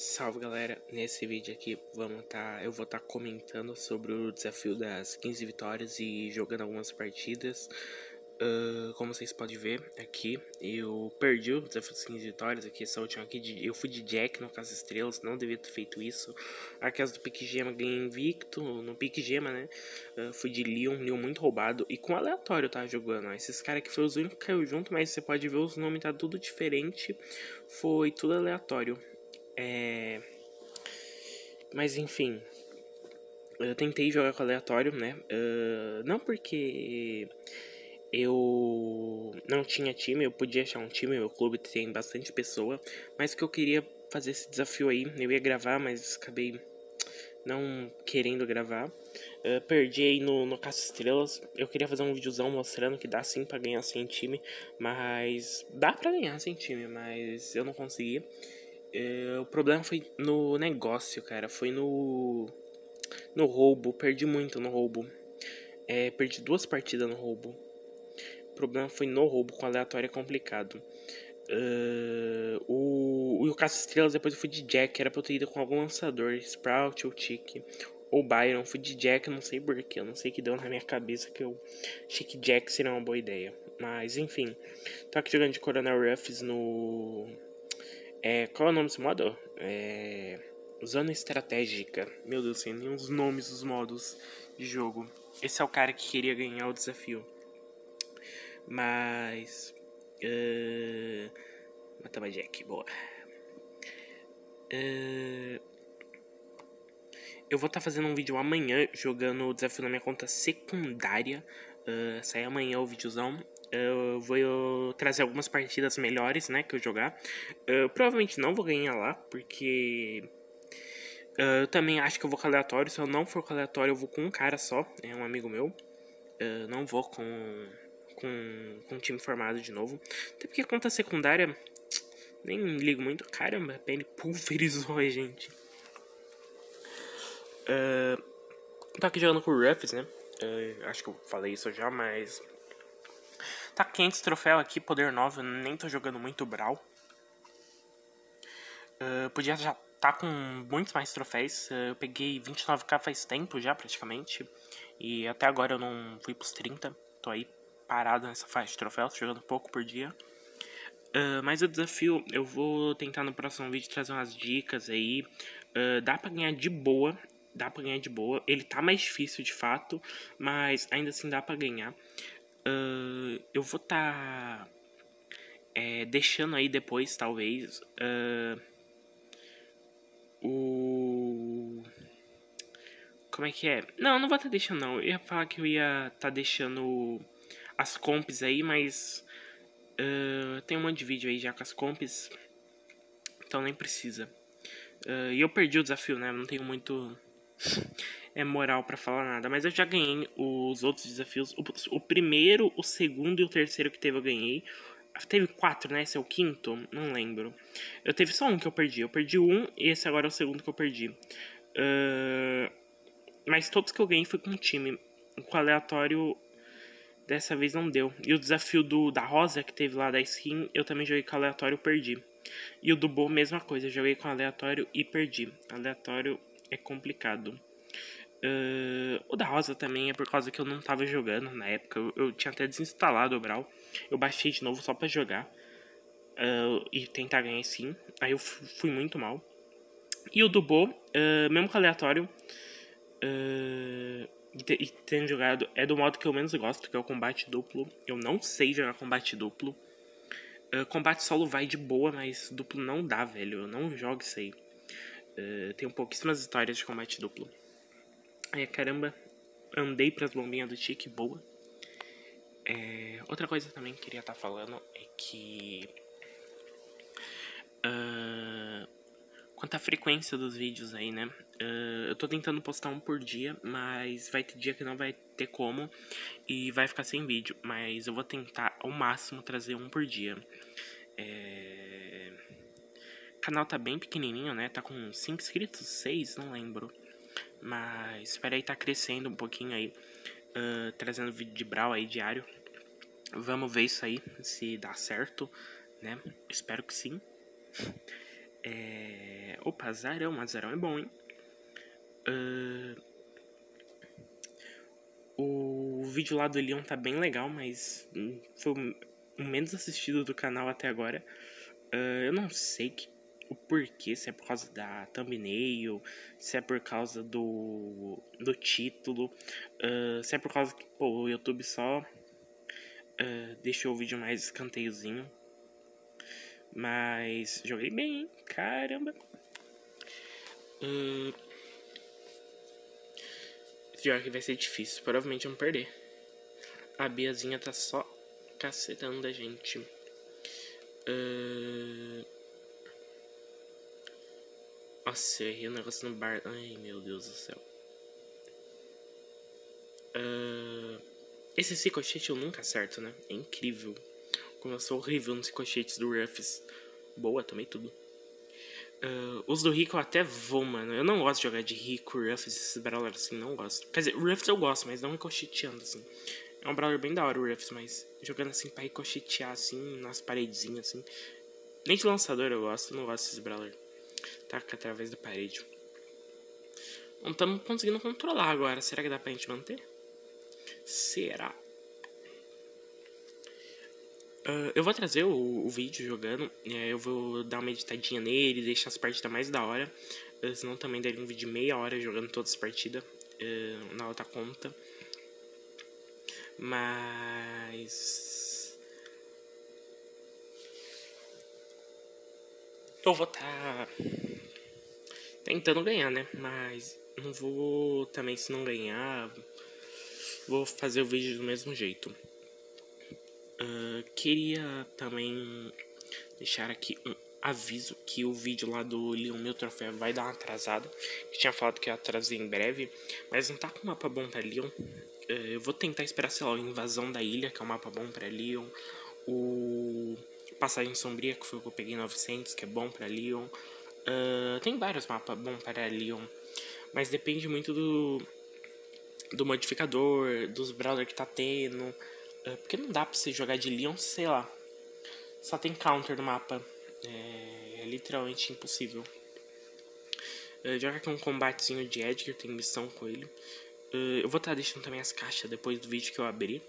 Salve galera, nesse vídeo aqui vamos tá, eu vou estar tá comentando sobre o desafio das 15 vitórias e jogando algumas partidas. Uh, Como vocês podem ver aqui, eu perdi o desafio das 15 vitórias aqui, essa última aqui, de, eu fui de Jack no Caso Estrelas, não devia ter feito isso. A casa do Pique Gema ganhei invicto, no Pique Gema né, uh, fui de Leon, Leon muito roubado e com aleatório tá jogando Esses caras aqui foi os únicos que caiu junto, mas você pode ver os nomes tá tudo diferente, foi tudo aleatório é... Mas enfim, eu tentei jogar com aleatório, né? Uh, não porque eu não tinha time, eu podia achar um time, meu clube tem bastante pessoa, mas que eu queria fazer esse desafio aí. Eu ia gravar, mas acabei não querendo gravar. Uh, perdi aí no, no Caça Estrelas. Eu queria fazer um videozão mostrando que dá sim pra ganhar sem time, mas dá pra ganhar sem time, mas eu não consegui. É, o problema foi no negócio, cara. Foi no. No roubo. Perdi muito no roubo. É, perdi duas partidas no roubo. O problema foi no roubo, com aleatório é complicado. Uh, o, o Caça Estrelas depois eu fui de Jack. Era pra eu ter ido com algum lançador. Sprout ou Tick. Ou Byron. Fui de Jack, não sei porquê. Eu não sei que deu na minha cabeça que eu achei que Jack seria uma boa ideia. Mas enfim. Tô aqui jogando de Coronel Ruffs no é, qual é o nome desse modo? É, zona estratégica. Meu Deus, sem nem os nomes dos modos de jogo. Esse é o cara que queria ganhar o desafio. Mas. Uh, Matama Jack, boa. Uh, eu vou estar tá fazendo um vídeo amanhã jogando o desafio na minha conta secundária. Uh, sai amanhã o videozão eu vou trazer algumas partidas melhores, né, que eu jogar. Eu provavelmente não vou ganhar lá, porque eu também acho que eu vou com aleatório. Se eu não for com aleatório, eu vou com um cara só, é um amigo meu. Eu não vou com, com, com um time formado de novo. Até porque conta secundária, nem ligo muito. Caramba, a PN pulverizou a gente. Uh, tô aqui jogando com o Ruffs, né? Uh, acho que eu falei isso já, mas Tá quente esse troféu aqui, poder 9, nem tô jogando muito Brawl. Uh, podia já tá com muitos mais troféus. Uh, eu peguei 29k faz tempo já, praticamente. E até agora eu não fui pros 30. Tô aí parado nessa faixa de troféus, jogando pouco por dia. Uh, mas o desafio, eu vou tentar no próximo vídeo trazer umas dicas aí. Uh, dá pra ganhar de boa. Dá pra ganhar de boa. Ele tá mais difícil de fato, mas ainda assim dá pra ganhar. Uh, eu vou tá, é, deixando aí depois, talvez, uh, o. Como é que é? Não, não vou tá deixando, não. Eu ia falar que eu ia tá deixando as comps aí, mas. Uh, tem um monte de vídeo aí já com as comps. Então nem precisa. E eu perdi o desafio, né? Não tenho muito é moral para falar nada, mas eu já ganhei os outros desafios. O, o, primeiro, o segundo e o terceiro que teve eu ganhei. Teve quatro, né? Esse é o quinto? Não lembro. Eu teve só um que eu perdi. Eu perdi um e esse agora é o segundo que eu perdi. Uh, mas todos que eu ganhei foi com time. Com aleatório, dessa vez não deu. E o desafio do da Rosa, que teve lá da skin, eu também joguei com aleatório e perdi. E o do Bo, mesma coisa. Eu joguei com aleatório e perdi. Aleatório é complicado. Uh, o da Rosa também é por causa que eu não tava jogando na época. Eu, eu tinha até desinstalado o Brawl. Eu baixei de novo só pra jogar. Uh, e tentar ganhar sim. Aí eu fui muito mal. E o do Bo, uh, mesmo com aleatório. e, tendo jogado, é do modo que eu menos gosto, que é o combate duplo. Eu não sei jogar combate duplo. combate solo vai de boa, mas duplo não dá, velho. Eu não jogo isso aí. Tenho pouquíssimas histórias de combate duplo. Aí, caramba, andei pras bombinhas do Tique, boa. É, outra coisa também que queria estar tá falando é que. Uh, quanto à frequência dos vídeos aí, né? Uh, eu tô tentando postar um por dia, mas vai ter dia que não vai ter como e vai ficar sem vídeo. Mas eu vou tentar ao máximo trazer um por dia. É... Canal tá bem pequenininho, né? Tá com 5 inscritos, 6, não lembro. Mas espera aí, tá crescendo um pouquinho aí. Uh, trazendo vídeo de Brawl aí diário. Vamos ver isso aí, se dá certo, né? Espero que sim. É... Opa, azarão, mas azarão é bom, hein? Uh, o vídeo lá do Leon tá bem legal, mas foi o menos assistido do canal até agora. Uh, eu não sei que, o porquê, se é por causa da thumbnail, se é por causa do, do título, uh, se é por causa que pô, o YouTube só uh, deixou o vídeo mais escanteiozinho. Mas joguei bem, hein? caramba. Uh, pior que vai ser difícil, provavelmente vamos perder. A Biazinha tá só cacetando a gente. Uh... Nossa, eu errei o um negócio no bar. Ai, meu Deus do céu. Uh... Esse cicochete eu nunca acerto, né? É incrível. Como eu sou horrível nos cicochetes do Ruffs. Boa, tomei tudo. Uh, os do Rico eu até vou, mano. Eu não gosto de jogar de Rico, Ruffs, esses brawlers assim, não gosto. Quer dizer, Ruffs eu gosto, mas não ricocheteando assim. É um brawler bem da hora o Ruffs, mas jogando assim pra ricochetear assim, nas paredezinhas assim. Nem de lançador eu gosto, não gosto desses brawler. Taca através da parede. Não estamos conseguindo controlar agora. Será que dá pra gente manter? Será? Uh, eu vou trazer o, o vídeo jogando, é, eu vou dar uma editadinha nele, deixar as partidas mais da hora, uh, senão também daria um vídeo de meia hora jogando todas as partidas uh, na outra conta. Mas. Eu vou estar tá tentando ganhar, né? Mas não vou também, se não ganhar, vou fazer o vídeo do mesmo jeito. Uh, queria também deixar aqui um aviso que o vídeo lá do Leon Meu Troféu vai dar uma atrasada. Que tinha falado que ia trazer em breve, mas não tá com mapa bom pra Leon. Uh, eu vou tentar esperar, sei lá, a Invasão da Ilha, que é um mapa bom pra Leon. O Passagem Sombria, que foi o que eu peguei 900, que é bom pra Leon. Uh, tem vários mapas bons para Leon, mas depende muito do, do modificador, dos brawler que tá tendo. É, porque não dá pra você jogar de Leon, sei lá. Só tem counter no mapa. É, é literalmente impossível. Uh, joga aqui um combatezinho de Edgar, tem missão com ele. Uh, eu vou estar tá deixando também as caixas depois do vídeo que eu abrir.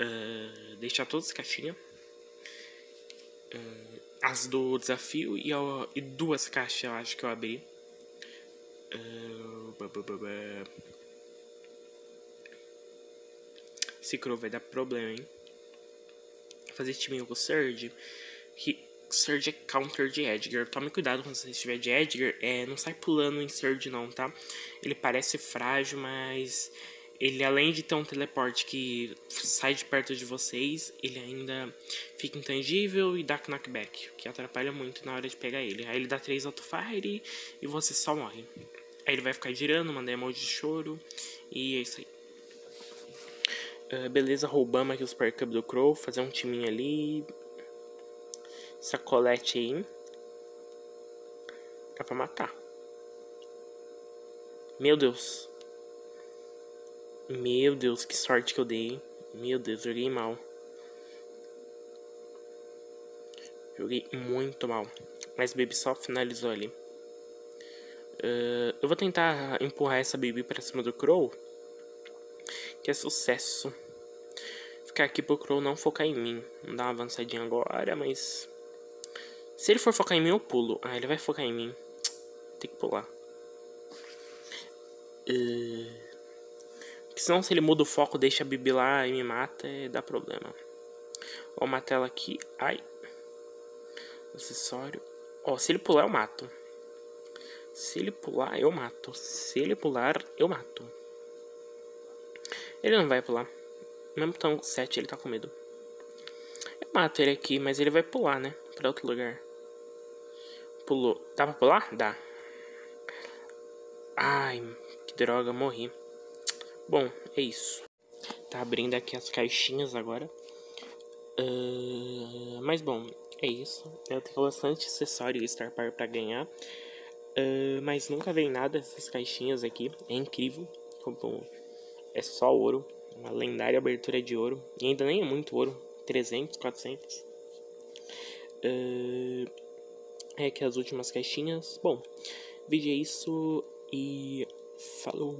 Uh, deixar todas as caixinhas. Uh, as do desafio e, e, duas caixas eu acho que eu abri. Uh, esse Crow vai dar problema, hein? Fazer time com o Surge. Surge é counter de Edgar. Tome cuidado quando você estiver de Edgar. É, não sai pulando em Surge não, tá? Ele parece frágil, mas... Ele, além de ter um teleporte que sai de perto de vocês, ele ainda fica intangível e dá knockback, que atrapalha muito na hora de pegar ele. Aí ele dá 3 autofire e você só morre. Aí ele vai ficar girando, mandar emoji de choro, e é isso aí. Uh, beleza, roubamos aqui os Cup do Crow. Fazer um timinho ali. Sacolete aí. Dá pra matar. Meu Deus. Meu Deus, que sorte que eu dei. Meu Deus, joguei mal. Joguei muito mal. Mas Baby só finalizou ali. Uh, eu vou tentar empurrar essa Baby pra cima do Crow que é sucesso. Ficar aqui pro Crow não focar em mim. Vamos dar uma avançadinha agora, mas... Se ele for focar em mim, eu pulo. Ah, ele vai focar em mim. Tem que pular. Uh... Porque senão se ele muda o foco, deixa a Bibi lá e me mata, é, dá problema. Ó, uma tela aqui. Ai. Acessório. Ó, se ele pular, eu mato. Se ele pular, eu mato. Se ele pular, eu mato. Ele não vai pular. Mesmo tão 7, ele tá com medo. Eu mato ele aqui, mas ele vai pular, né? Pra outro lugar. Pulou. Dá pra pular? Dá. Ai, que droga, morri. Bom, é isso. Tá abrindo aqui as caixinhas agora. Uh, mas bom, é isso. Eu tenho bastante acessório Star Power pra ganhar. Uh, mas nunca veio nada dessas caixinhas aqui. É incrível como é só ouro. Uma lendária abertura de ouro. E ainda nem é muito ouro. 300, 400. Uh, É aqui as últimas caixinhas. Bom, vídeo é isso e falou!